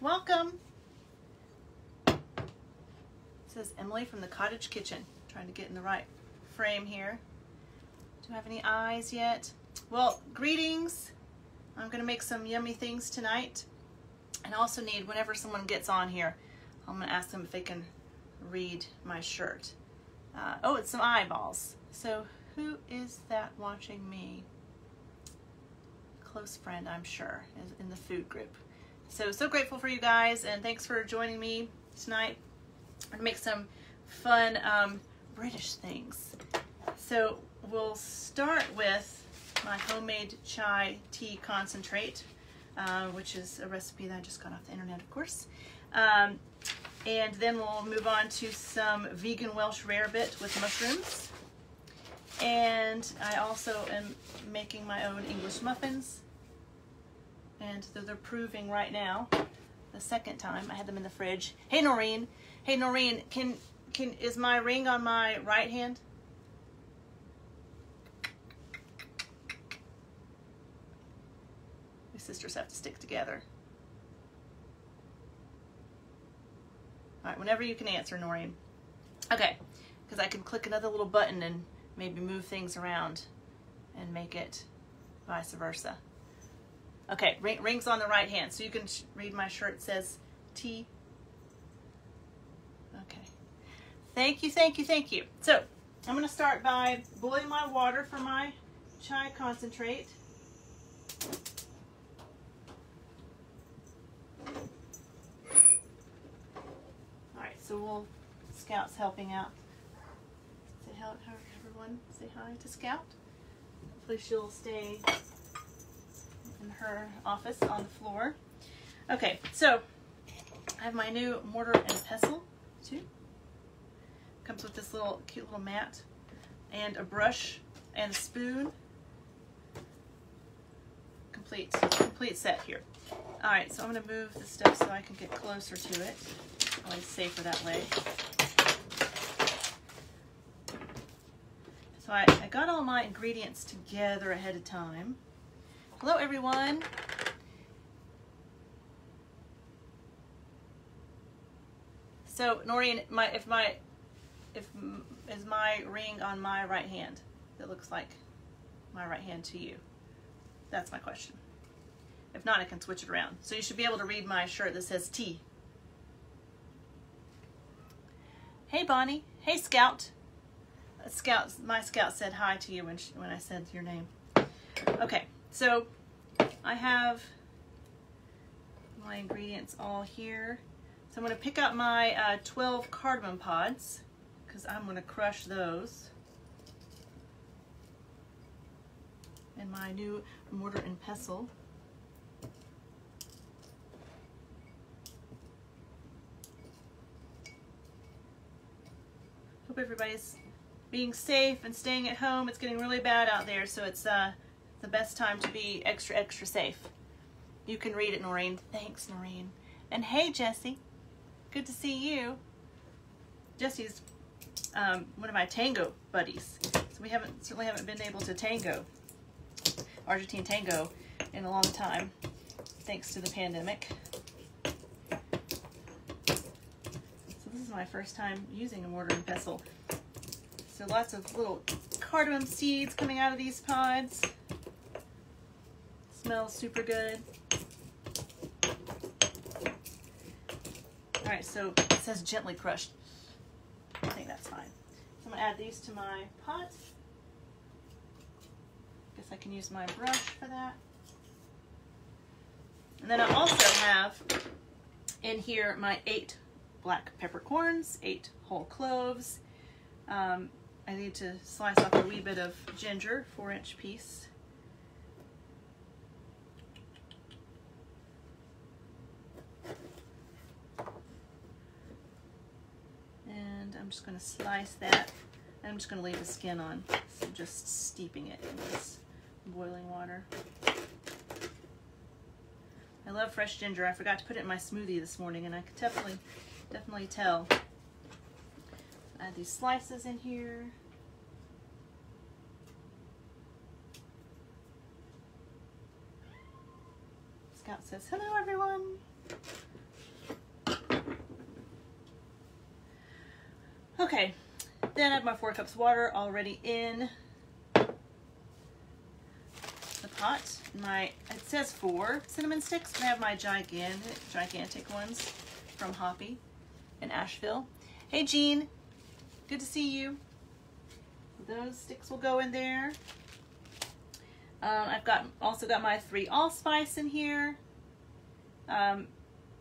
Welcome. It says Emily from the Cottage Kitchen. Trying to get in the right frame here. Do you have any eyes yet? Well, greetings. I'm gonna make some yummy things tonight. And also need, whenever someone gets on here, I'm gonna ask them if they can read my shirt. Uh, oh, it's some eyeballs. So who is that watching me? Close friend, I'm sure, is in the food group. So, so grateful for you guys and thanks for joining me tonight. I'm gonna make some fun um, British things. So we'll start with my homemade chai tea concentrate, uh, which is a recipe that I just got off the internet, of course. Um, and then we'll move on to some vegan Welsh rarebit with mushrooms. And I also am making my own English muffins. And they're proving right now, the second time, I had them in the fridge. Hey Noreen, hey Noreen, can, can, is my ring on my right hand? My sisters have to stick together. All right, whenever you can answer, Noreen. Okay, because I can click another little button and maybe move things around and make it vice versa. Okay, ring, rings on the right hand. So you can read my shirt. Says T. Okay. Thank you, thank you, thank you. So I'm going to start by boiling my water for my chai concentrate. All right, so we'll, Scout's helping out. Say hello, everyone. Say hi to Scout. Hopefully she'll stay in her office on the floor. Okay, so I have my new mortar and pestle too. Comes with this little cute little mat and a brush and a spoon. Complete, complete set here. All right, so I'm gonna move the stuff so I can get closer to it always safer that way. So I, I got all my ingredients together ahead of time. Hello everyone. So Noreen, my if my if is my ring on my right hand that looks like my right hand to you? That's my question. If not, I can switch it around. So you should be able to read my shirt that says T Hey, Bonnie. Hey, Scout. Scout, my Scout said hi to you when, she, when I said your name. Okay, so I have my ingredients all here. So I'm going to pick up my uh, 12 cardamom pods because I'm going to crush those. And my new mortar and pestle. hope everybody's being safe and staying at home. It's getting really bad out there, so it's uh, the best time to be extra, extra safe. You can read it, Noreen. Thanks, Noreen. And hey, Jesse. Good to see you. Jesse's um, one of my tango buddies. So we haven't certainly haven't been able to tango, Argentine tango, in a long time, thanks to the pandemic. So this is my first time using a mortar and pestle. So lots of little cardamom seeds coming out of these pods. Smells super good. All right, so it says gently crushed. I think that's fine. So I'm gonna add these to my pot. Guess I can use my brush for that. And then I also have in here my eight black peppercorns, eight whole cloves. Um, I need to slice off a wee bit of ginger, four inch piece. And I'm just gonna slice that. I'm just gonna leave the skin on, so I'm just steeping it in this boiling water. I love fresh ginger. I forgot to put it in my smoothie this morning and I could definitely definitely tell. Add these slices in here. Scout says, hello everyone. Okay, then I have my four cups water already in the pot. My it says four cinnamon sticks, I have my gigantic gigantic ones from Hopey in Asheville. Hey Jean, good to see you. Those sticks will go in there. Um, I've got also got my three allspice in here, um,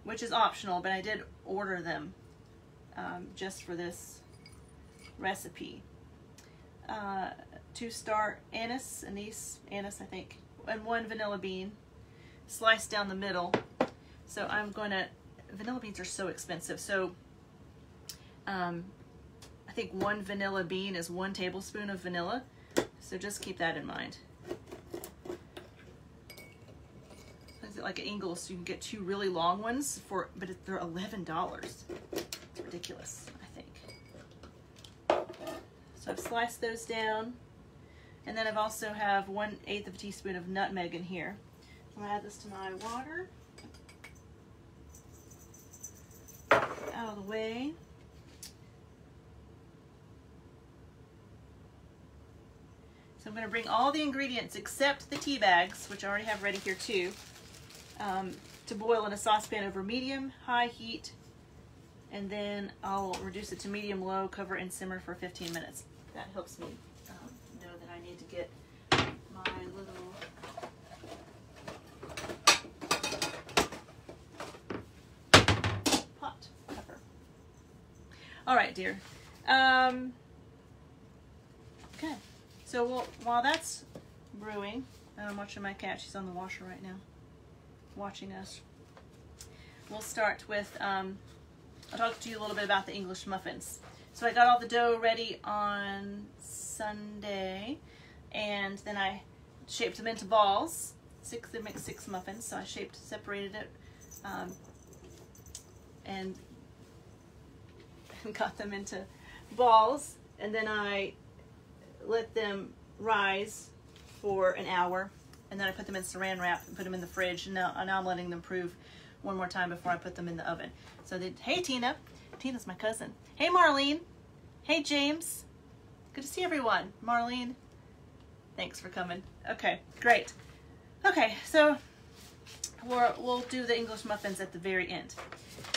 which is optional, but I did order them um, just for this recipe. Uh, two star anise, anise, anise I think, and one vanilla bean sliced down the middle. So I'm going to, vanilla beans are so expensive. So um, I think one vanilla bean is one tablespoon of vanilla. So just keep that in mind. Is it like an Ingles, So you can get two really long ones for, but they're eleven dollars. It's ridiculous. So I've sliced those down, and then I've also have one eighth of a teaspoon of nutmeg in here. I'm gonna add this to my water. Out of the way. So I'm going to bring all the ingredients except the tea bags, which I already have ready here too, um, to boil in a saucepan over medium high heat and then I'll reduce it to medium low cover and simmer for 15 minutes. That helps me um, know that I need to get my little pot pepper all right dear. Um, okay. So we'll, while that's brewing I'm watching my cat she's on the washer right now watching us. We'll start with, um, I'll talk to you a little bit about the English muffins. So I got all the dough ready on Sunday, and then I shaped them into balls. Six, they make six muffins, so I shaped, separated it, um, and got them into balls, and then I let them rise for an hour and then I put them in saran wrap and put them in the fridge. And now, now I'm letting them prove one more time before I put them in the oven. So hey Tina, Tina's my cousin. Hey Marlene, hey James, good to see everyone. Marlene, thanks for coming. Okay, great. Okay, so we'll, we'll do the English muffins at the very end.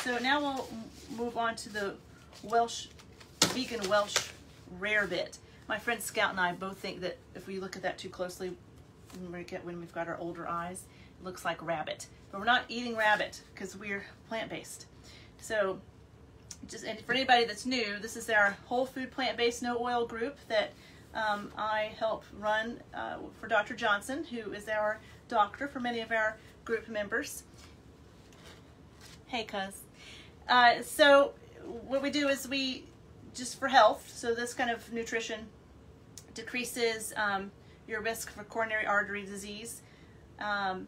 So now we'll move on to the Welsh, vegan Welsh rarebit. My friend Scout and I both think that if we look at that too closely, when, we get, when we've got our older eyes, it looks like rabbit. But we're not eating rabbit because we're plant-based. So just and for anybody that's new, this is our whole food plant-based no oil group that um, I help run uh, for Dr. Johnson, who is our doctor for many of our group members. Hey, cuz. Uh, so what we do is we, just for health, so this kind of nutrition decreases um, your risk for coronary artery disease um,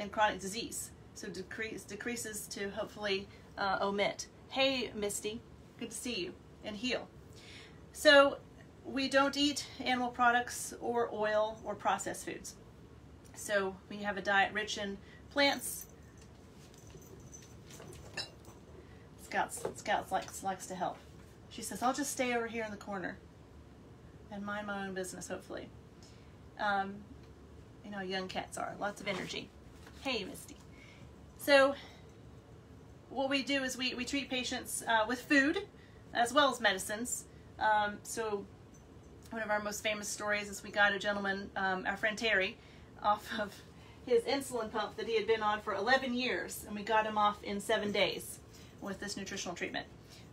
and chronic disease. So decrease, decreases to hopefully uh, omit. Hey, Misty, good to see you, and heal. So we don't eat animal products or oil or processed foods. So we have a diet rich in plants. Scouts, Scouts likes, likes to help. She says, I'll just stay over here in the corner and mind my own business, hopefully um, you know, young cats are. Lots of energy. Hey, Misty. So what we do is we, we treat patients uh, with food as well as medicines. Um, so one of our most famous stories is we got a gentleman, um, our friend Terry, off of his insulin pump that he had been on for 11 years, and we got him off in seven days with this nutritional treatment.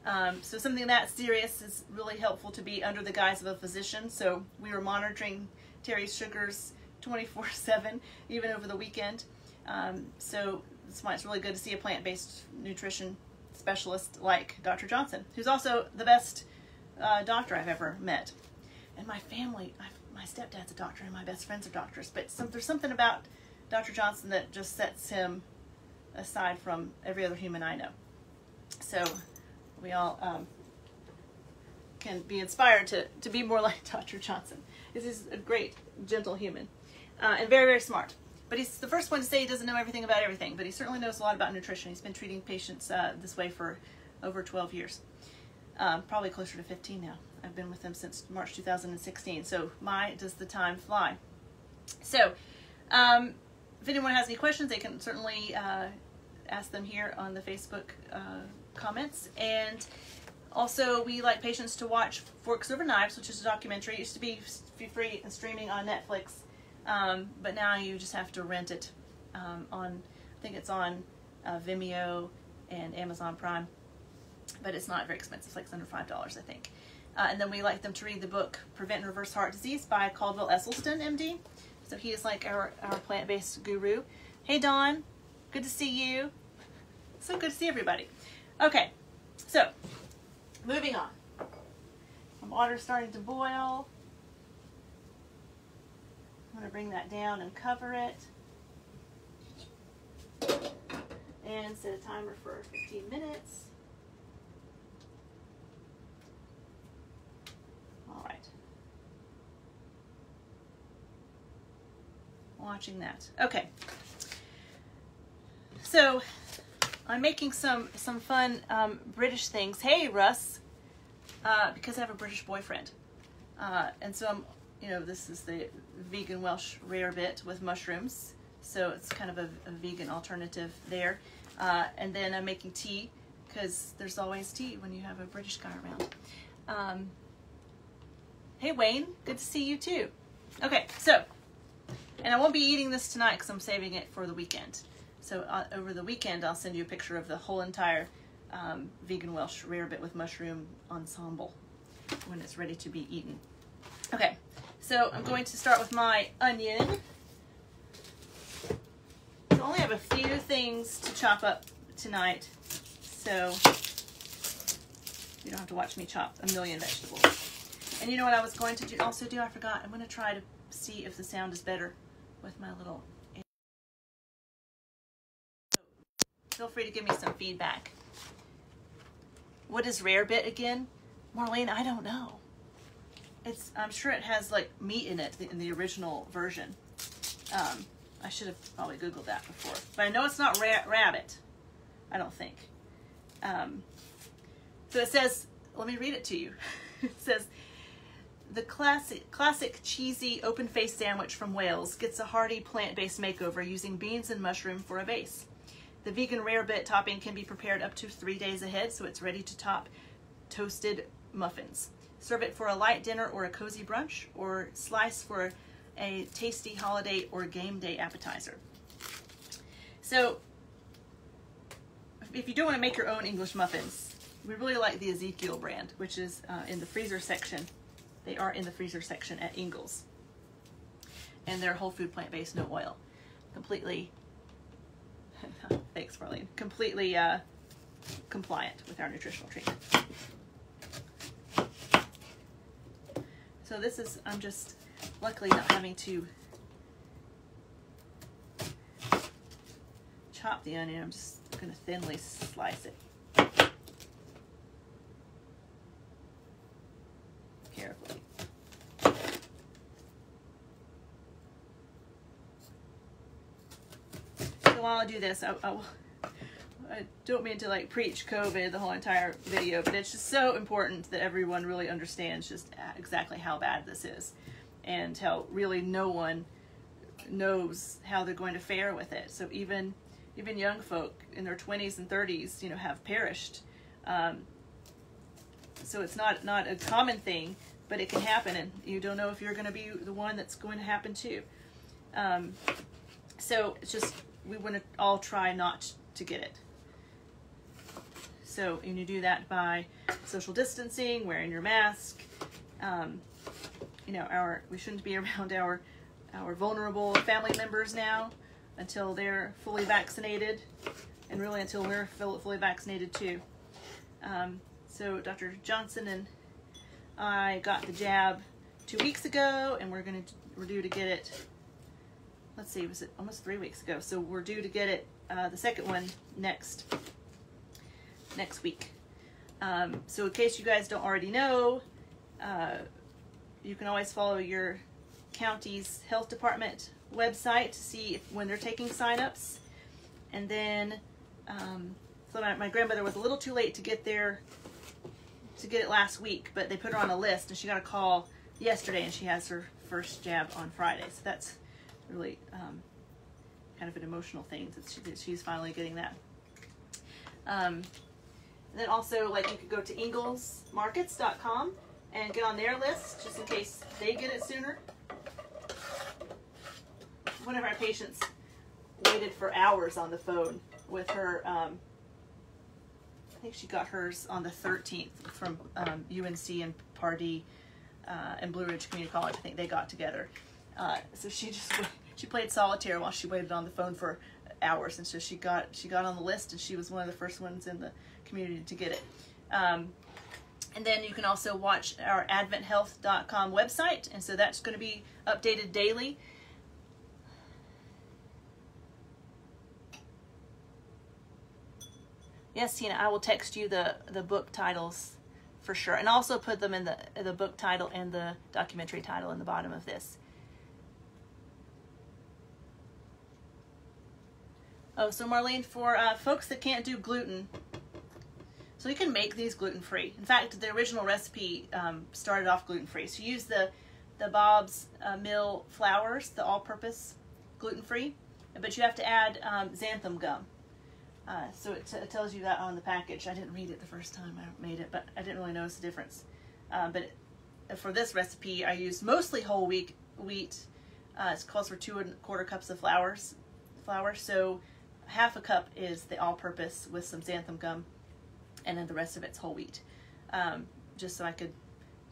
Um, so something that serious is really helpful to be under the guise of a physician. So we were monitoring Terry's sugars 24-7, even over the weekend. Um, so that's why it's really good to see a plant-based nutrition specialist like Dr. Johnson, who's also the best uh, doctor I've ever met. And my family, I've, my stepdad's a doctor and my best friends are doctors, but some, there's something about Dr. Johnson that just sets him aside from every other human I know. So we all um, can be inspired to, to be more like Dr. Johnson. This is a great, gentle human uh, and very, very smart. But he's the first one to say he doesn't know everything about everything, but he certainly knows a lot about nutrition. He's been treating patients uh, this way for over 12 years. Um, probably closer to 15 now. I've been with them since March 2016. So my does the time fly. So um, if anyone has any questions, they can certainly uh, ask them here on the Facebook uh, comments. And also, we like patients to watch Forks Over Knives, which is a documentary. It used to be free and streaming on Netflix, um, but now you just have to rent it um, on, I think it's on uh, Vimeo and Amazon Prime, but it's not very expensive. It's like under $5, I think. Uh, and then we like them to read the book Prevent and Reverse Heart Disease by Caldwell Esselstyn, MD. So he is like our, our plant-based guru. Hey, Dawn. Good to see you. So good to see everybody. Okay, so moving on. My water's starting to boil. I'm going to bring that down and cover it. And set a timer for 15 minutes. All right. Watching that. Okay. So I'm making some some fun um, British things. Hey, Russ, uh, because I have a British boyfriend, uh, and so I'm, you know, this is the vegan Welsh rarebit with mushrooms. So it's kind of a, a vegan alternative there. Uh, and then I'm making tea because there's always tea when you have a British guy around. Um, hey, Wayne, good to see you too. Okay, so, and I won't be eating this tonight because I'm saving it for the weekend. So uh, over the weekend, I'll send you a picture of the whole entire um, vegan Welsh rarebit with mushroom ensemble when it's ready to be eaten. Okay, so I'm uh-huh. going to start with my onion. I only have a few things to chop up tonight, so you don't have to watch me chop a million vegetables. And you know what I was going to do, also do? I forgot. I'm going to try to see if the sound is better with my little feel free to give me some feedback. What is rarebit again? Marlene, I don't know. It's I'm sure it has like meat in it in the original version. Um, I should have probably Googled that before. But I know it's not ra rabbit. I don't think. Um, so it says, let me read it to you. it says, the classic, classic cheesy open-faced sandwich from Wales gets a hearty plant-based makeover using beans and mushroom for a base. The vegan rarebit topping can be prepared up to three days ahead, so it's ready to top toasted muffins. Serve it for a light dinner or a cozy brunch, or slice for a tasty holiday or game day appetizer. So, if you don't want to make your own English muffins, we really like the Ezekiel brand, which is uh, in the freezer section. They are in the freezer section at Ingles. And they're whole food plant-based, no oil. Completely Thanks, Marlene. Completely uh, compliant with our nutritional treatment. So this is, I'm just luckily not having to chop the onion. I'm just going to thinly slice it. Carefully. while I do this, I, I, I don't mean to like preach COVID the whole entire video, but it's just so important that everyone really understands just exactly how bad this is and how really no one knows how they're going to fare with it. So even even young folk in their 20s and 30s, you know, have perished. Um, so it's not not a common thing, but it can happen, and you don't know if you're going to be the one that's going to happen too. Um, so it's just we want to all try not to get it. So, and you do that by social distancing, wearing your mask. Um, you know, our we shouldn't be around our our vulnerable family members now until they're fully vaccinated, and really until we're fully vaccinated too. Um, so, Dr. Johnson and I got the jab two weeks ago, and we're gonna we're due to get it let's see, was it almost three weeks ago? So we're due to get it, uh, the second one next, next week. Um, so in case you guys don't already know, uh, you can always follow your county's health department website to see if, when they're taking signups. And then, um, so my, my grandmother was a little too late to get there to get it last week, but they put her on a list, and she got a call yesterday, and she has her first jab on Friday. So that's really um, kind of an emotional thing that, she, she's finally getting that. Um, and then also, like, you could go to inglesmarkets.com and get on their list just in case they get it sooner. One of our patients waited for hours on the phone with her. Um, I think she got hers on the 13th from um, UNC and Pardee uh, and Blue Ridge Community College. I think they got together. Uh, so she just she played solitaire while she waited on the phone for hours, and so she got she got on the list, and she was one of the first ones in the community to get it. Um, and then you can also watch our adventhealth.com website, and so that's going to be updated daily. Yes, Tina, I will text you the, the book titles for sure, and also put them in the the book title and the documentary title in the bottom of this. Oh, so Marlene, for uh, folks that can't do gluten, so you can make these gluten free. In fact, the original recipe um, started off gluten free. So you use the the Bob's uh, Mill flours, the all-purpose gluten free, but you have to add um, xanthan gum. Uh, so it, it, tells you that on the package. I didn't read it the first time I made it, but I didn't really notice the difference. Uh, but it, for this recipe, I used mostly whole wheat. Wheat. Uh, it calls for two and a quarter cups of flours. Flour. So half a cup is the all-purpose with some xanthan gum, and then the rest of it's whole wheat. Um, just so I could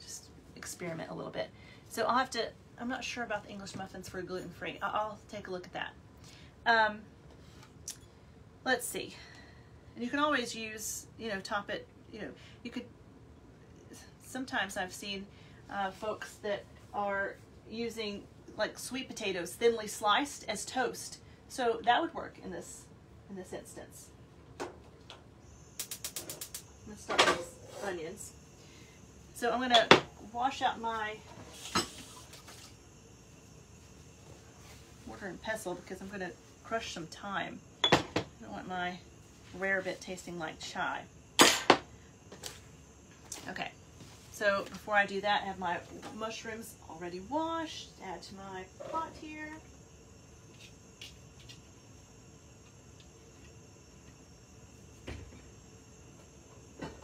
just experiment a little bit. So I'll have to. I'm not sure about the English muffins for gluten free. I'll, I'll take a look at that. Um, let's see. And you can always use, you know, top it, you know, you could, sometimes I've seen uh, folks that are using like sweet potatoes thinly sliced as toast. So that would work in this, in this instance. Let's start with onions. So I'm gonna wash out my mortar and pestle because I'm gonna crush some thyme. I don't want my rarebit tasting like chai. Okay, so before I do that, I have my mushrooms already washed. Add to my pot here.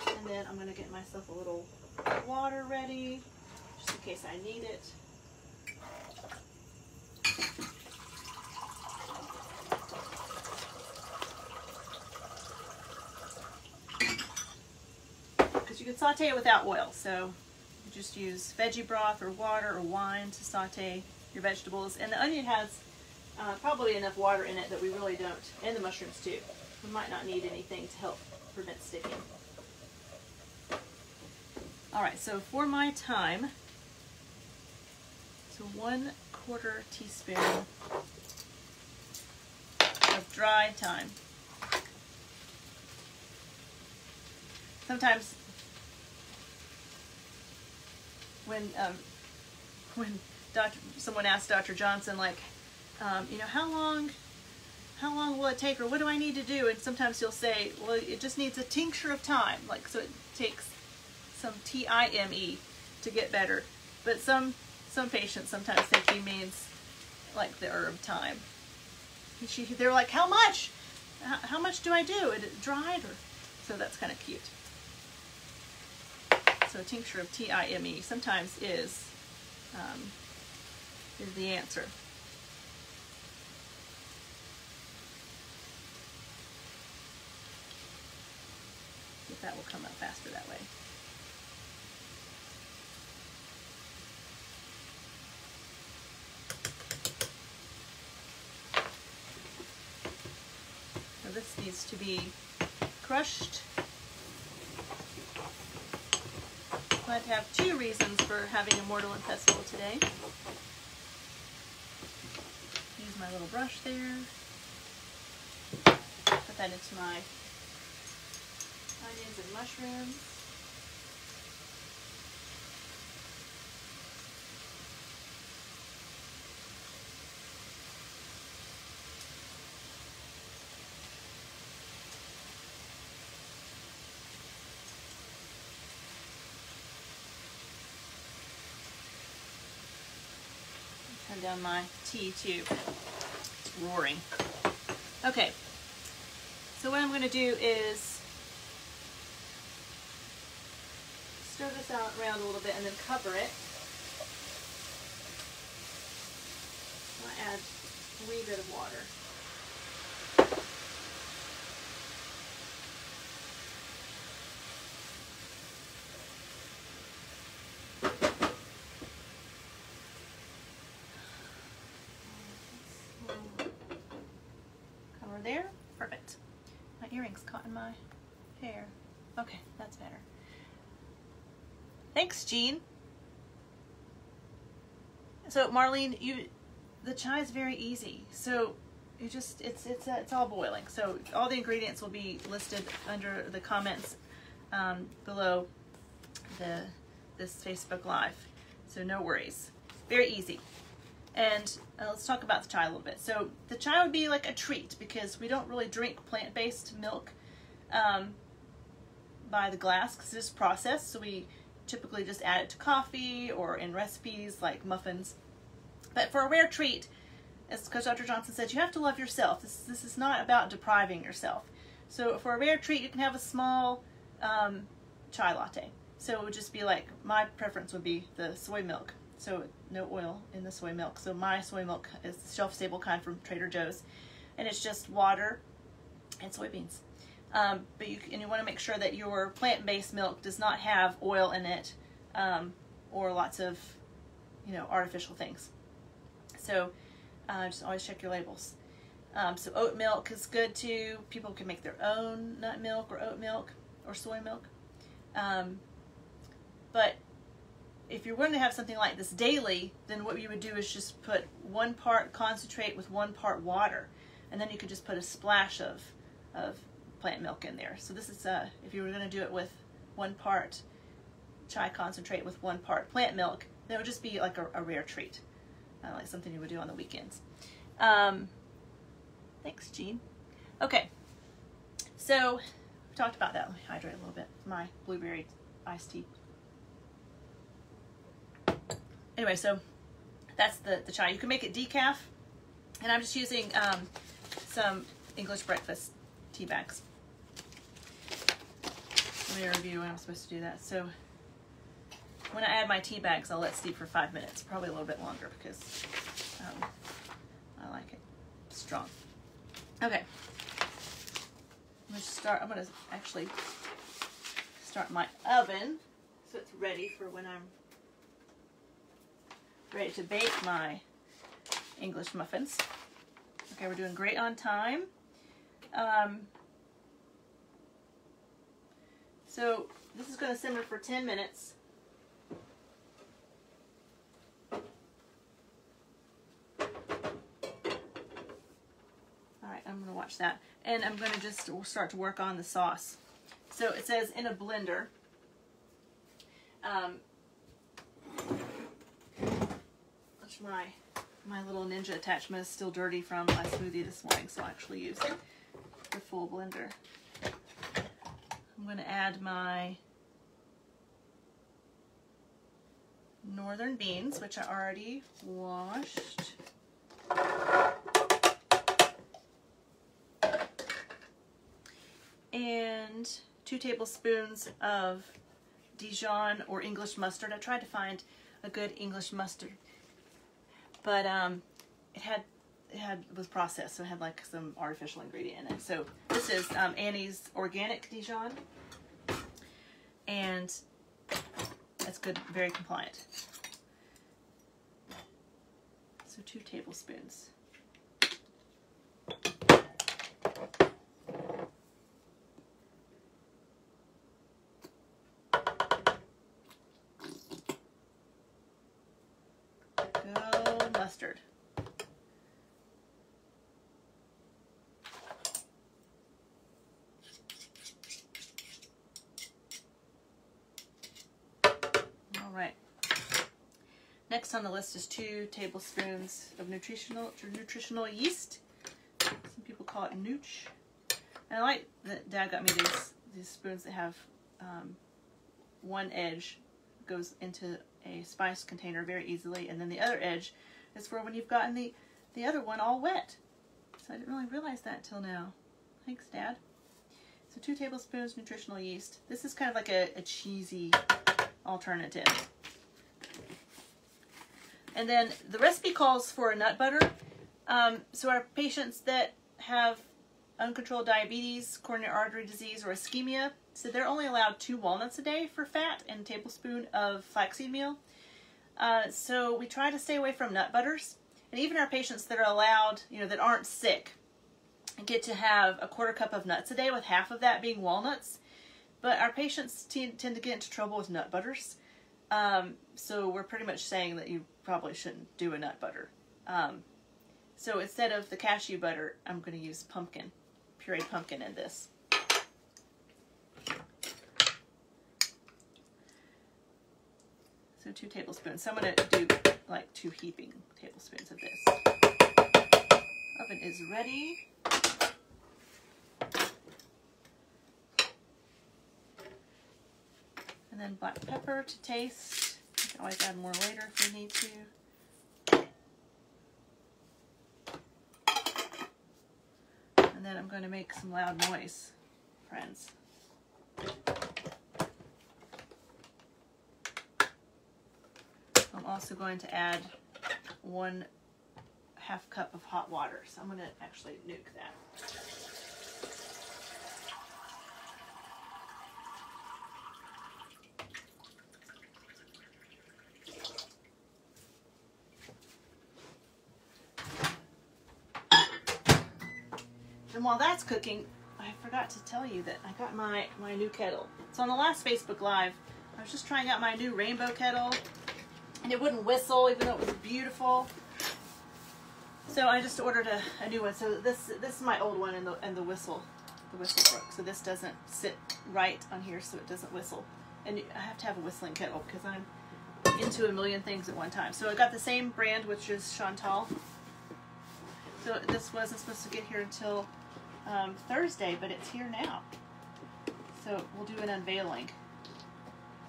And then I'm gonna get myself a little water ready, just in case I need it. Because you can saute it without oil. So you just use veggie broth or water or wine to saute your vegetables. And the onion has uh, probably enough water in it that we really don't, and the mushrooms too. We might not need anything to help prevent sticking. All right, so for my thyme, so one quarter teaspoon of dry thyme. Sometimes when um, when Dr. someone asked Dr. Johnson like, um, you know, how long how long will it take or what do I need to do? And sometimes he'll say, well, it just needs a tincture of time. Like, so it takes some T-I-M-E to get better. But some some patients sometimes think he means like the herb thyme. She, they're like, how much? How, much do I do? It dried or so that's kind of cute. So a tincture of T-I-M-E sometimes is, um, is the answer. That will come up faster that way. So this needs to be crushed I have two reasons for having a mortar and pestle today. Use my little brush there. Put that into my onions and mushrooms. Down my tea too. It's roaring. Okay, so what I'm going to do is stir this out around a little bit and then cover it. I'll add a wee bit of water. There. Perfect. My earrings caught in my hair. Okay, that's better. Thanks, Jean. So Marlene, you, the chai is very easy. So you just, it's it's uh, it's all boiling. So all the ingredients will be listed under the comments um, below the this Facebook Live. So no worries. Very easy. And uh, let's talk about the chai a little bit. So the chai would be like a treat because we don't really drink plant-based milk um, by the glass because it's processed. So we typically just add it to coffee or in recipes like muffins. But for a rare treat, as Coach Dr. Johnson said, you have to love yourself. This, this is not about depriving yourself. So for a rare treat, you can have a small um, chai latte. So it would just be like, my preference would be the soy milk. So no oil in the soy milk. So my soy milk is shelf stable kind from Trader Joe's. And it's just water and soybeans. Um, but you and you want to make sure that your plant-based milk does not have oil in it um, or lots of you know artificial things. So uh, just always check your labels. Um, so oat milk is good too. People can make their own nut milk or oat milk or soy milk. Um, but if you're going to have something like this daily, then what you would do is just put one part concentrate with one part water, and then you could just put a splash of of plant milk in there. So this is uh, if you were going to do it with one part chai concentrate with one part plant milk, then it would just be like a, a rare treat, uh, like something you would do on the weekends. Um, thanks, Jean. Okay, so we talked about that. Let me hydrate a little bit. My blueberry iced tea. Anyway, so that's the, the chai. You can make it decaf, and I'm just using um, some English breakfast tea bags. Let me review when I'm supposed to do that. So when I add my tea bags, I'll let steep for five minutes, probably a little bit longer because um, I like it strong. Okay. I'm gonna start, I'm gonna actually start my oven so it's ready for when I'm ready to bake my English muffins. Okay, we're doing great on time. Um, so this is going to simmer for 10 minutes. All right, I'm going to watch that. And I'm going to just start to work on the sauce. So it says in a blender. Um, which my my little Ninja attachment is still dirty from my smoothie this morning, so I'll actually use the full blender. I'm going to add my northern beans, which I already washed. And two tablespoons of Dijon or English mustard. I tried to find a good English mustard, but um, it had it had was processed, so it had like some artificial ingredient in it. So this is um, Annie's organic Dijon, and it's good, very compliant. So two tablespoons. Go mustard. All right. Next on the list is two tablespoons of nutritional nutritional yeast. Some people call it nooch. And I like that Dad got me these these spoons that have um, one edge goes into a spice container very easily, and then the other edge is for when you've gotten the, the other one all wet. So I didn't really realize that till now. Thanks, Dad. So two tablespoons nutritional yeast. This is kind of like a, a cheesy alternative. And then the recipe calls for a nut butter. Um, so our patients that have uncontrolled diabetes, coronary artery disease, or ischemia, so they're only allowed two walnuts a day for fat and a tablespoon of flaxseed meal. Uh, so we try to stay away from nut butters. And even our patients that are allowed, you know, that aren't sick, get to have a quarter cup of nuts a day, with half of that being walnuts. But our patients tend, to get into trouble with nut butters. Um, so we're pretty much saying that you probably shouldn't do a nut butter. Um, so instead of the cashew butter, I'm going to use pumpkin, pureed pumpkin in this. So two tablespoons. So I'm going to do like two heaping tablespoons of this. Oven is ready. And then black pepper to taste. You can always add more later if we need to. And then I'm going to make some loud noise, friends. Also going to add one half cup of hot water. So I'm going to actually nuke that. And while that's cooking, I forgot to tell you that I got my, my new kettle. So on the last Facebook Live, I was just trying out my new rainbow kettle and it wouldn't whistle even though it was beautiful. So I just ordered a, a new one. So this this is my old one and the and the whistle the whistle broke. So this doesn't sit right on here so it doesn't whistle. And I have to have a whistling kettle because I'm into a million things at one time. So I got the same brand which is Chantal. So this wasn't supposed to get here until um, Thursday, but it's here now. So we'll do an unveiling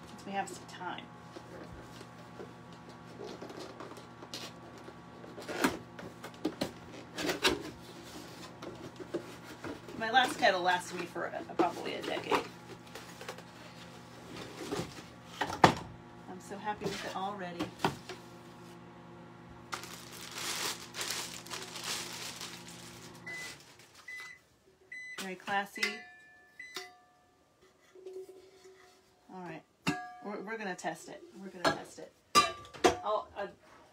since we have some time. My last me for a, probably a decade. I'm so happy with it already. Very classy. All right, we're, we're gonna test it. We're gonna test it. I'll, I'll,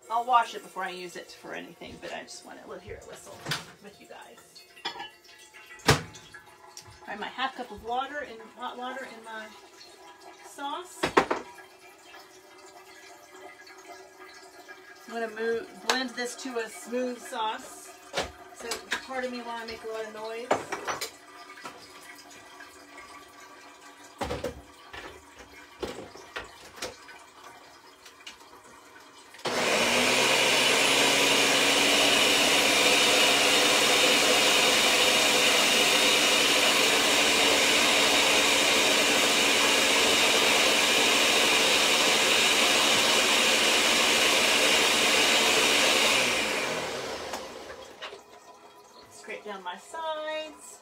I'll wash it before I use it for anything, but I just want to hear it whistle with you guys. My half cup of water in hot water in my sauce. I'm gonna move, blend this to a smooth sauce. So pardon me while I make a lot of noise. Scrape down my sides.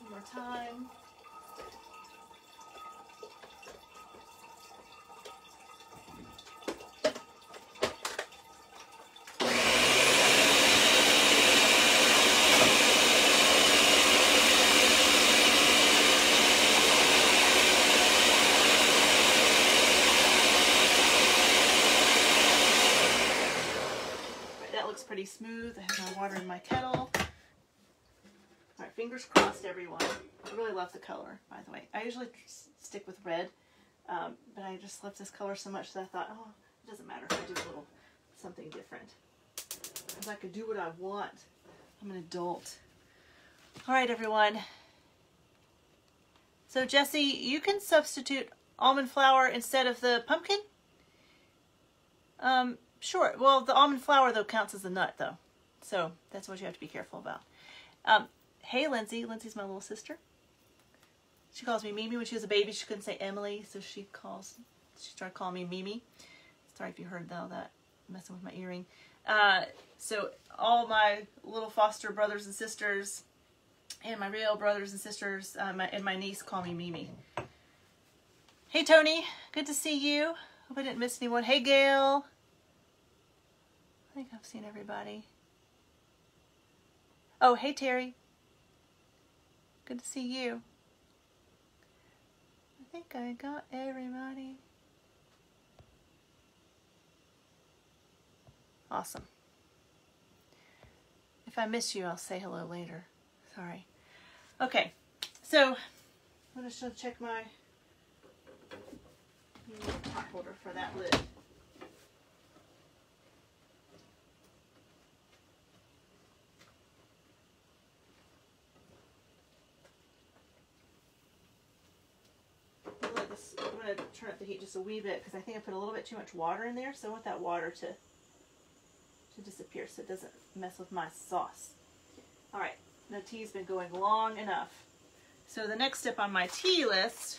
One more time. Right, That looks pretty smooth. I have my water in my kettle. All right, fingers crossed, everyone. I really love the color, by the way. I usually stick with red, um, but I just love this color so much that I thought, oh, it doesn't matter if I do a little something different. Because I could do what I want. I'm an adult. All right, everyone. So Jesse, you can substitute almond flour instead of the pumpkin? Um, sure. Well, the almond flour, though, counts as a nut, though. So that's what you have to be careful about. Um, hey, Lindsay. Lindsay's my little sister. She calls me Mimi. When she was a baby, she couldn't say Emily, so she calls, she started calling me Mimi. Sorry if you heard, though, that messing with my earring. Uh, so all my little foster brothers and sisters and my real brothers and sisters uh, my, and my niece call me Mimi. Hey, Tony. Good to see you. Hope I didn't miss anyone. Hey, Gail. I think I've seen everybody. Oh, hey, Terry. Good to see you. I think I got everybody. Awesome. If I miss you, I'll say hello later. Sorry. Okay, so I'm going to check my pot holder for that lid. I'm going to turn up the heat just a wee bit because I think I put a little bit too much water in there, so I want that water to to disappear so it doesn't mess with my sauce. All right, the tea's been going long enough. So the next step on my tea list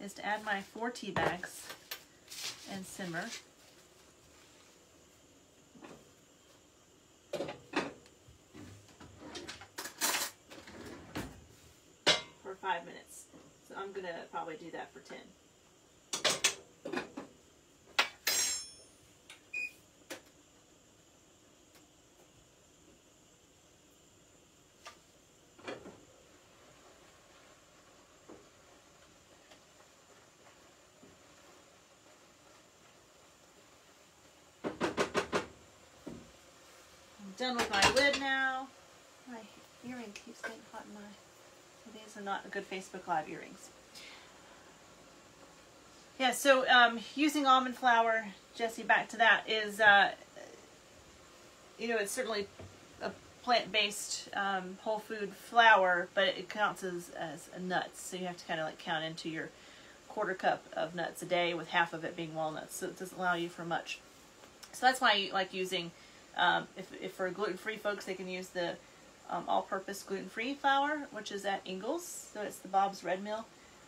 is to add my four tea bags and simmer. For five minutes. So I'm gonna probably do that for 10. done with my lid now. My earring keeps getting caught in my... These are not good Facebook Live earrings. Yeah, so um, using almond flour, Jesse, back to that, is, uh, you know, it's certainly a plant-based um, whole food flour, but it counts as, as nuts. So you have to kind of like count into your quarter cup of nuts a day with half of it being walnuts. So it doesn't allow you for much. So that's why I like using um, if, if for gluten-free folks, they can use the um, all-purpose gluten-free flour, which is at Ingles. So it's the Bob's Red Mill.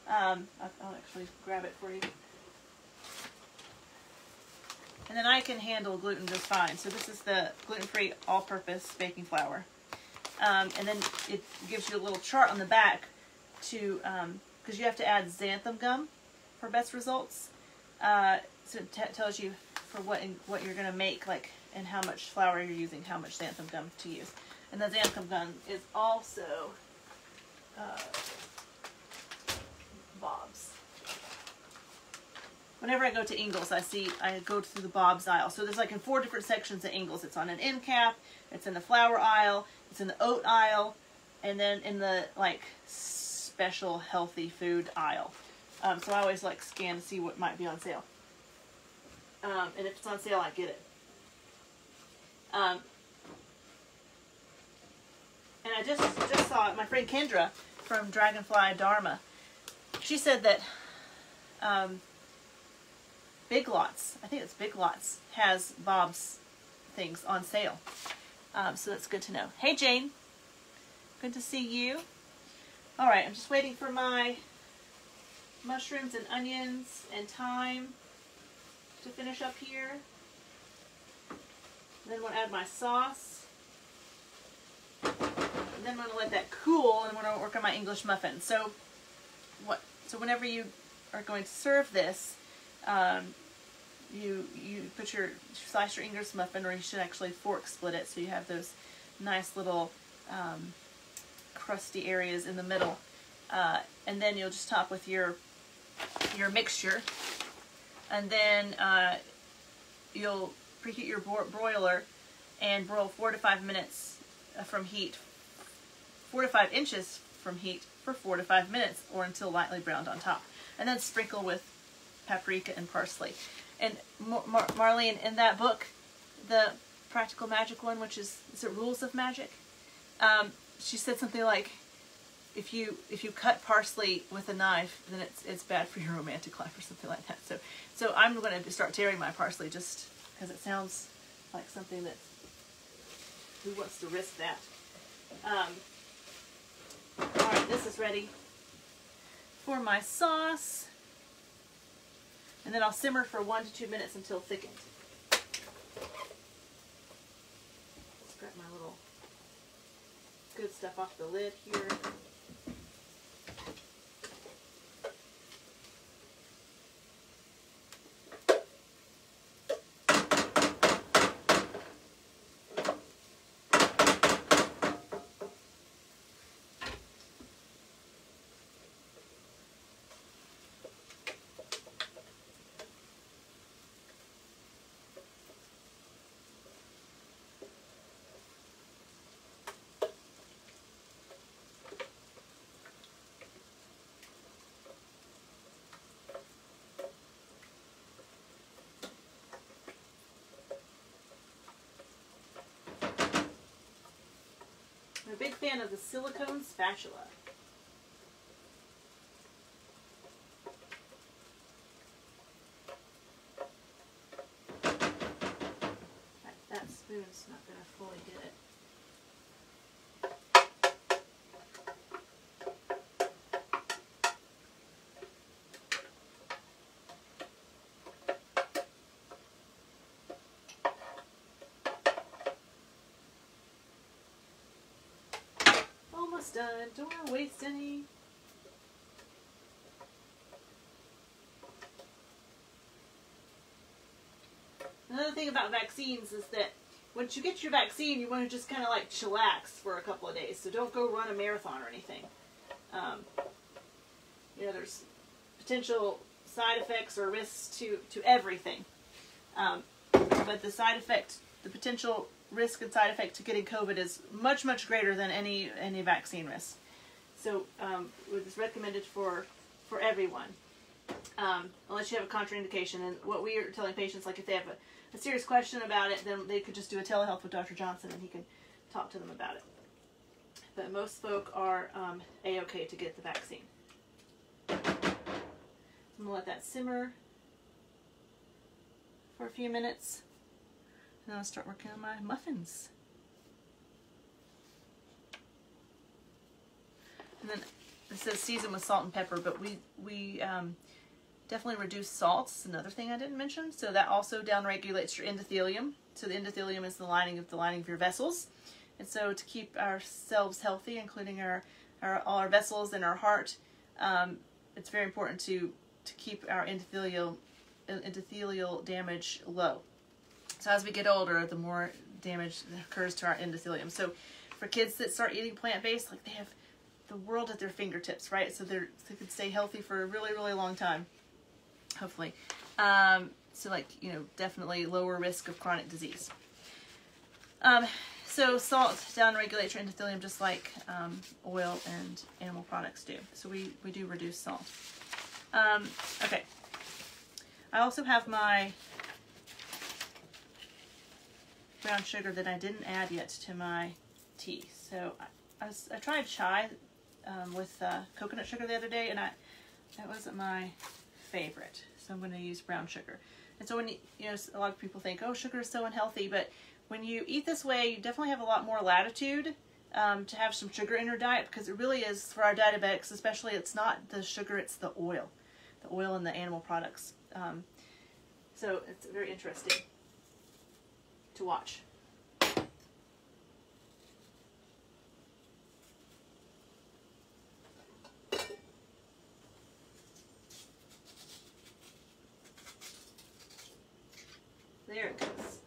Um, I'll, actually grab it for you. And then I can handle gluten just fine. So this is the gluten-free all-purpose baking flour. Um, and then it gives you a little chart on the back to, because um, you have to add xanthan gum for best results. Uh, so it tells you for what in, what you're going to make, like and how much flour you're using, how much xanthan gum to use. And the xanthan gum is also uh, Bob's. Whenever I go to Ingles, I see, I go through the Bob's aisle. So there's like in four different sections at Ingles. It's on an end cap, it's in the flour aisle, it's in the oat aisle, and then in the like special healthy food aisle. Um, so I always like scan to see what might be on sale. Um, and if it's on sale, I get it. Um, and I just just saw my friend Kendra from Dragonfly Dharma. She said that um, Big Lots, I think it's Big Lots, has Bob's things on sale. Um, so that's good to know. Hey Jane, good to see you. All right, I'm just waiting for my mushrooms and onions and thyme to finish up here. Then I'm going to add my sauce. And then I'm going to let that cool and I'm going to work on my English muffin. So what? So whenever you are going to serve this, um, you you put your slice your English muffin, or you should actually fork split it so you have those nice little um, crusty areas in the middle. Uh, and then you'll just top with your your mixture, and then uh, you'll preheat your broiler and broil four to five minutes uh, from heat, four to five inches from heat for four to five minutes or until lightly browned on top. And then sprinkle with paprika and parsley. And Mar Marlene, in that book, the practical magic one, which is is it rules of magic? Um, she said something like, if you if you cut parsley with a knife, then it's it's bad for your romantic life or something like that. So so I'm going to start tearing my parsley just because it sounds like something that who wants to risk that. Um, all right, this is ready for my sauce. And then I'll simmer for one to two minutes until thickened. Let's grab my little good stuff off the lid here. Fan of the silicone spatula. That, that spoon's not going to fully get it. Almost done. Don't want to waste any. Another thing about vaccines is that once you get your vaccine, you want to just kind of like chillax for a couple of days. So don't go run a marathon or anything. Um, you know, there's potential side effects or risks to, to everything. Um, but the side effect, the potential risk and side effect to getting COVID is much, much greater than any any vaccine risk. So um, it's recommended for for everyone, um, unless you have a contraindication. And what we are telling patients, like if they have a, a serious question about it, then they could just do a telehealth with Dr. Johnson, and he can talk to them about it. But most folk are um, a-okay to get the vaccine. I'm gonna let that simmer for a few minutes. And I'll start working on my muffins. And then it says season with salt and pepper, but we we um, definitely reduce salts. Another thing I didn't mention. So that also downregulates your endothelium. So the endothelium is the lining of the lining of your vessels. And so to keep ourselves healthy, including our, our all our vessels and our heart, um, it's very important to to keep our endothelial endothelial damage low. So as we get older, the more damage occurs to our endothelium. So for kids that start eating plant-based, like they have the world at their fingertips, right? So they're, they can stay healthy for a really, really long time, hopefully. Um, so like, you know, definitely lower risk of chronic disease. Um, so salt down regulates your endothelium just like um, oil and animal products do. So we, we do reduce salt. Um, okay. I also have my brown sugar that I didn't add yet to my tea. So I, I, was, I tried chai um, with uh, coconut sugar the other day, and I that wasn't my favorite. So I'm going to use brown sugar. And so when you, you know, a lot of people think, oh, sugar is so unhealthy, but when you eat this way, you definitely have a lot more latitude um, to have some sugar in your diet because it really is, for our diabetics especially, it's not the sugar, it's the oil. The oil and the animal products. Um, so it's very interesting to watch. There it goes.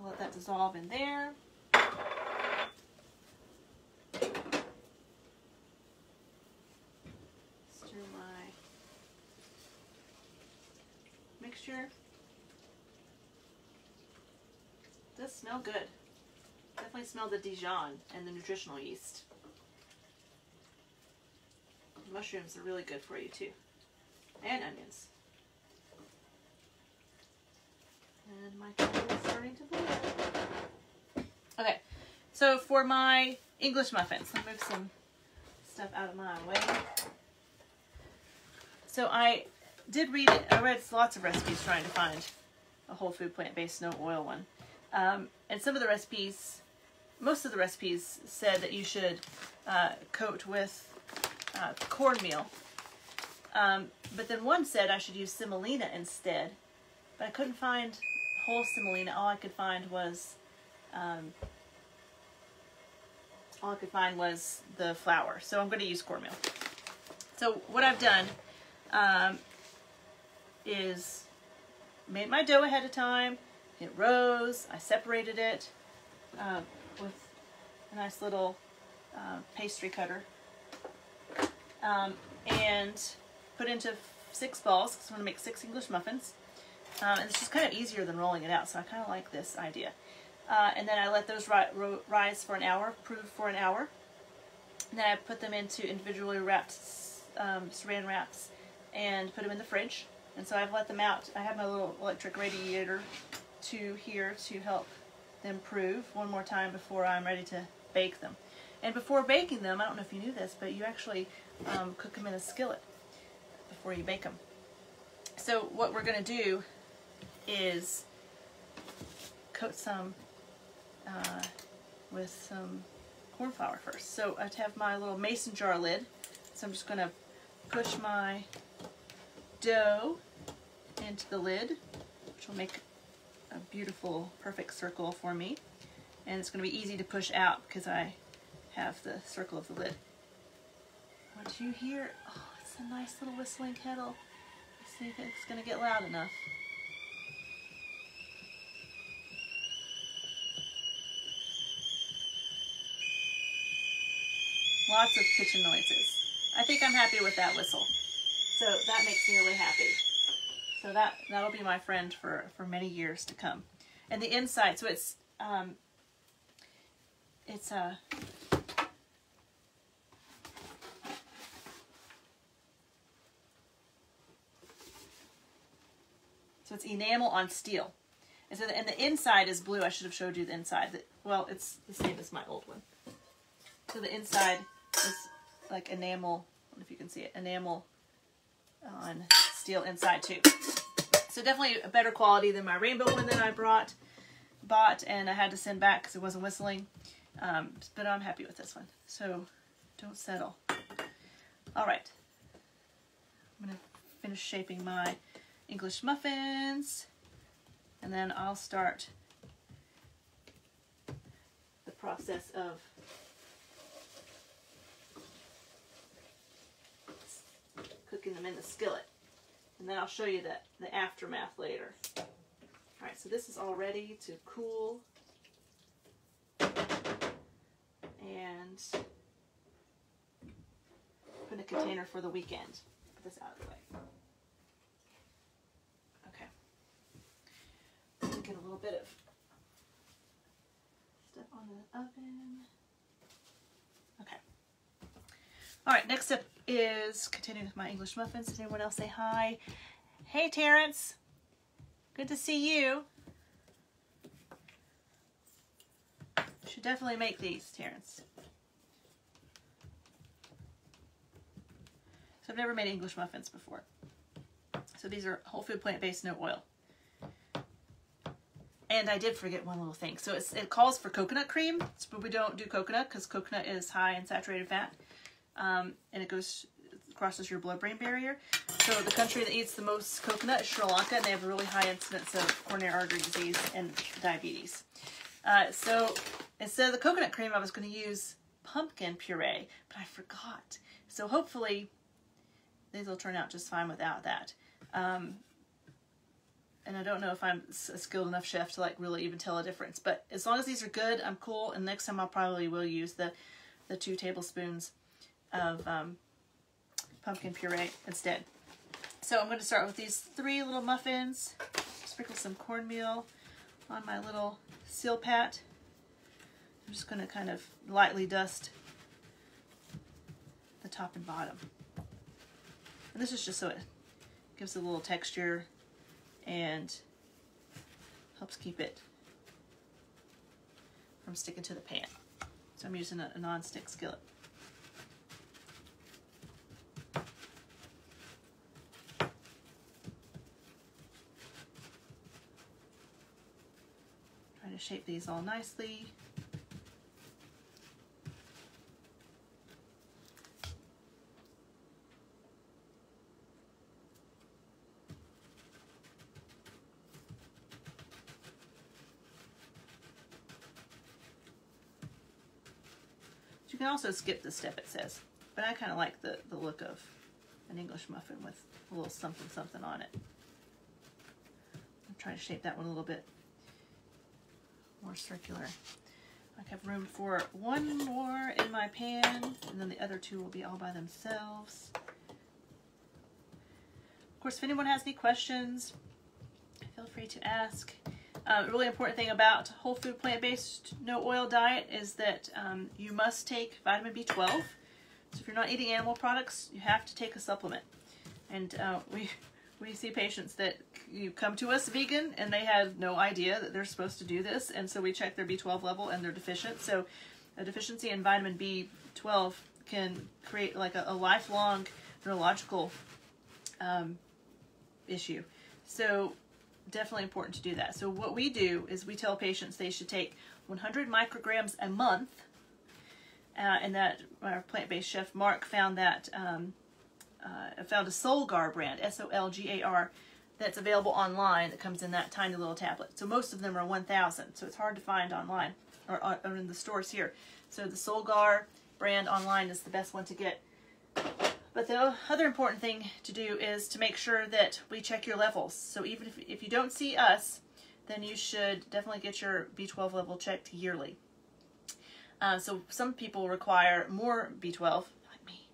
I'll let that dissolve in there. Stir my mixture. does smell good. Definitely smell the Dijon and the nutritional yeast. Mushrooms are really good for you too. And onions. And my is starting to boil. Okay, so for my English muffins, I'll move some stuff out of my way. So I did read it, I read lots of recipes trying to find a whole food plant-based no oil one. Um, and some of the recipes, most of the recipes said that you should uh, coat with uh, cornmeal. Um, but then one said I should use semolina instead. But I couldn't find whole semolina. All I could find was um, all I could find was the flour. So I'm going to use cornmeal. So what I've done um, is made my dough ahead of time. It rose. I separated it uh, with a nice little uh, pastry cutter. Um, and put into six balls because I'm going to make six English muffins. Um, and it's just kind of easier than rolling it out, so I kind of like this idea. Uh, and then I let those ri rise for an hour, prove for an hour. And then I put them into individually wrapped um, saran wraps and put them in the fridge. And so I've let them out. I have my little electric radiator to here to help them prove one more time before I'm ready to bake them. And before baking them, I don't know if you knew this, but you actually um, cook them in a skillet before you bake them. So what we're going to do is coat some uh, with some corn flour first. So I have my little mason jar lid. So I'm just going to push my dough into the lid, which will make a beautiful, perfect circle for me. And it's going to be easy to push out because I have the circle of the lid. What do you hear? Oh, it's a nice little whistling kettle. Let's see if it's going to get loud enough. Lots of kitchen noises. I think I'm happy with that whistle. So that makes me really happy. So that, that'll be my friend for, for many years to come. And the inside, so it's, um, it's a, so it's enamel on steel. And so the, and the inside is blue. I should have showed you the inside. Well, it's the same as my old one. So the inside is like enamel, I don't know if you can see it, enamel on steel inside too. So definitely a better quality than my rainbow one that I brought, bought and I had to send back because it wasn't whistling. Um, but I'm happy with this one. So don't settle. All right. I'm going to finish shaping my English muffins and then I'll start the process of cooking them in the skillet. And then I'll show you the, the aftermath later. All right, so this is all ready to cool. And put in a container for the weekend. Put this out of the way. Okay. Get a little bit of stuff on the oven. Okay. All right, next up is continuing with my English muffins. Did anyone else say hi? Hey, Terrence. Good to see you. Should definitely make these, Terrence. So I've never made English muffins before. So these are whole food plant-based, no oil. And I did forget one little thing. So it calls for coconut cream, but we don't do coconut because coconut is high in saturated fat um, and it goes crosses your blood-brain barrier. So the country that eats the most coconut is Sri Lanka, and they have a really high incidence of coronary artery disease and diabetes. Uh, so instead of the coconut cream, I was going to use pumpkin puree, but I forgot. So hopefully these will turn out just fine without that. Um, and I don't know if I'm a skilled enough chef to like really even tell a difference, but as long as these are good, I'm cool. And next time I'll probably will use the, the two tablespoons of um, pumpkin puree instead. So I'm going to start with these three little muffins. Sprinkle some cornmeal on my little Silpat. I'm just going to kind of lightly dust the top and bottom. And this is just so it gives a little texture and helps keep it from sticking to the pan. So I'm using a, a non-stick skillet. Shape these all nicely. You can also skip the step it says, but I kind of like the, the look of an English muffin with a little something something on it. I'm trying to shape that one a little bit more circular. I have room for one more in my pan, and then the other two will be all by themselves. Of course, if anyone has any questions, feel free to ask. Uh, really important thing about whole food plant-based no oil diet is that um, you must take vitamin B12. So if you're not eating animal products, you have to take a supplement. And uh, we we see patients that you come to us vegan and they have no idea that they're supposed to do this, and so we check their B12 level and they're deficient. So a deficiency in vitamin B12 can create like a, a lifelong neurological um, issue. So definitely important to do that. So what we do is we tell patients they should take 100 micrograms a month, uh, and that our plant-based chef Mark found that um, uh, found a Solgar brand, S-O-L-G-A-R, that's available online that comes in that tiny little tablet. So most of them are 1,000, so it's hard to find online or, or in the stores here. So the Solgar brand online is the best one to get. But the other important thing to do is to make sure that we check your levels. So even if, if you don't see us, then you should definitely get your B12 level checked yearly. Uh, so some people require more B12, like me.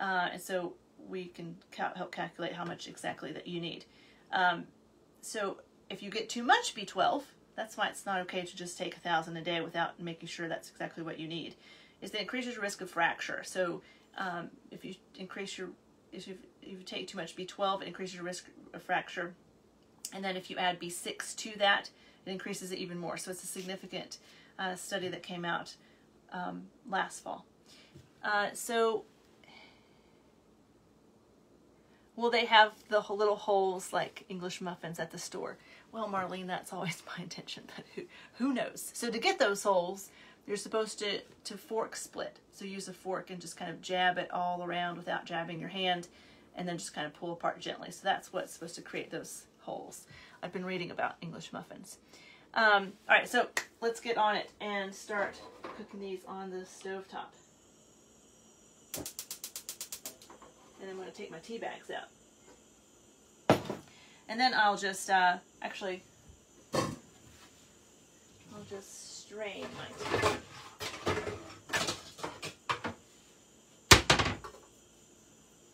Uh, and so we can cal help calculate how much exactly that you need. Um, so if you get too much B12, that's why it's not okay to just take a thousand a day without making sure that's exactly what you need. Is that increases your risk of fracture. So um, if you increase your, if you, if you take too much B12, it increases your risk of fracture. And then if you add B6 to that, it increases it even more. So it's a significant uh, study that came out um, last fall. Uh, so will they have the little holes like English muffins at the store? Well, Marlene, that's always my intention, but who, who knows? So to get those holes, you're supposed to, to fork split. So use a fork and just kind of jab it all around without jabbing your hand and then just kind of pull apart gently. So that's what's supposed to create those holes. I've been reading about English muffins. Um, all right, so let's get on it and start cooking these on the stove top. And I'm going to take my tea bags out. And then I'll just, uh, actually, I'll just strain my tea.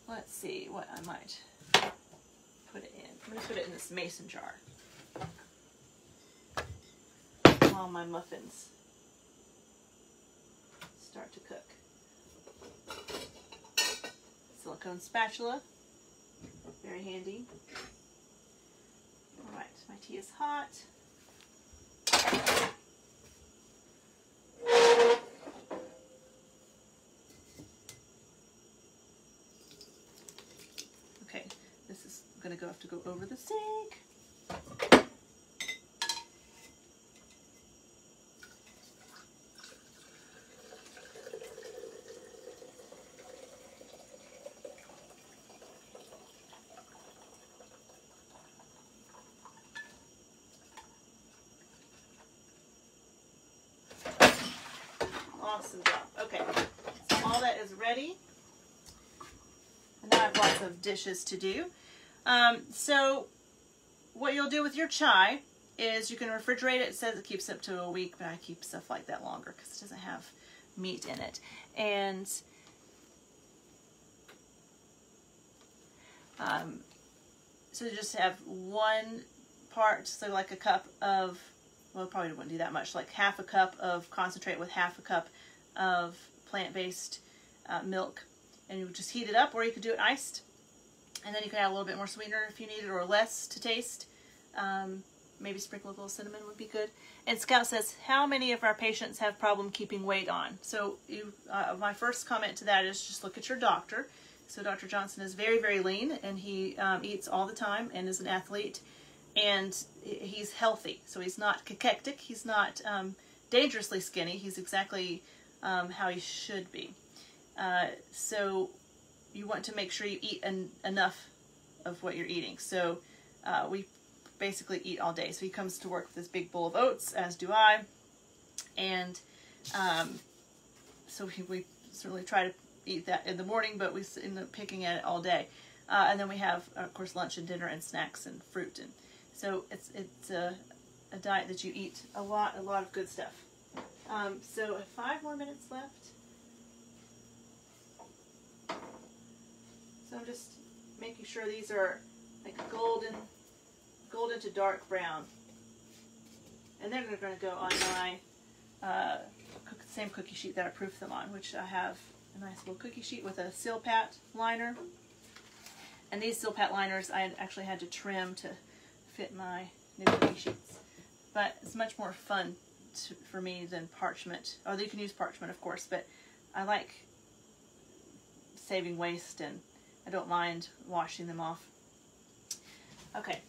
Let's see what I might put it in. I'm going to put it in this mason jar while my muffins start to cook. Silicone spatula, very handy. All right, my tea is hot. Okay, this is going to go have to go over the sink. Okay, so all that is ready. And now I have lots of dishes to do. Um, so what you'll do with your chai is you can refrigerate it. It says it keeps up to a week, but I keep stuff like that longer because it doesn't have meat in it. And um, so just have one part, so like a cup of, well, probably wouldn't do that much, like half a cup of concentrate with half a cup of plant-based uh, milk. And you just heat it up, or you could do it iced and then you can add a little bit more sweetener if you need it or less to taste. Um, maybe sprinkle a little cinnamon would be good. And Scout says, how many of our patients have problem keeping weight on? So you, uh, my first comment to that is just look at your doctor. So Dr. Johnson is very, very lean and he um, eats all the time and is an athlete and he's healthy. So he's not cachectic. He's not um, dangerously skinny. He's exactly um, how he should be. Uh, so you want to make sure you eat en enough of what you're eating. So uh, we basically eat all day. So he comes to work with this big bowl of oats, as do I. And um, so we, we certainly try to eat that in the morning, but we end up picking at it all day. Uh, and then we have, of course, lunch and dinner and snacks and fruit. And so it's it's a, a diet that you eat a lot, a lot of good stuff. Um, so five more minutes left. So I'm just making sure these are like golden, golden to dark brown. And then they're going to go on my uh, same cookie sheet that I proofed them on, which I have a nice little cookie sheet with a Silpat liner. And these Silpat liners I actually had to trim to fit my new cookie sheets. But it's much more fun for me than parchment. Although you can use parchment, of course, but I like saving waste and I don't mind washing them off. Okay,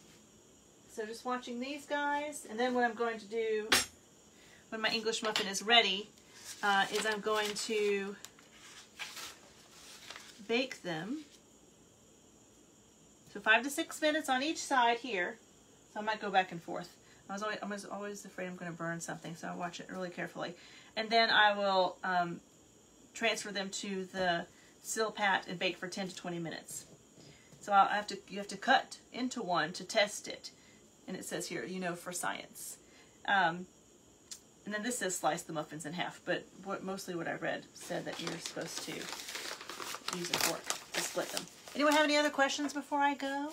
so just watching these guys, and then what I'm going to do when my English muffin is ready uh, is I'm going to bake them. So five to six minutes on each side here. So I might go back and forth. I was always, I was always afraid I'm going to burn something, so I watch it really carefully. And then I will um, transfer them to the Silpat and bake for 10 to 20 minutes. So I'll have to, you have to cut into one to test it. And it says here, you know, for science. Um, and then this says slice the muffins in half, but what mostly what I read said that you're supposed to use a fork to split them. Anyone have any other questions before I go?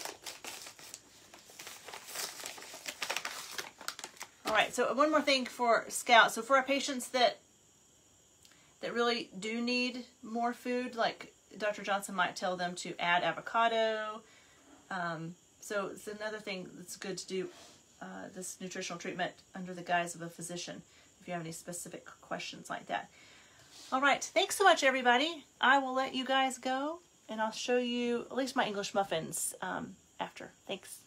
All right, so one more thing for Scout. So for our patients that that really do need more food, like Dr. Johnson might tell them to add avocado. Um, so it's another thing that's good to do uh, this nutritional treatment under the guise of a physician if you have any specific questions like that. All right, thanks so much, everybody. I will let you guys go, and I'll show you at least my English muffins um, after. Thanks.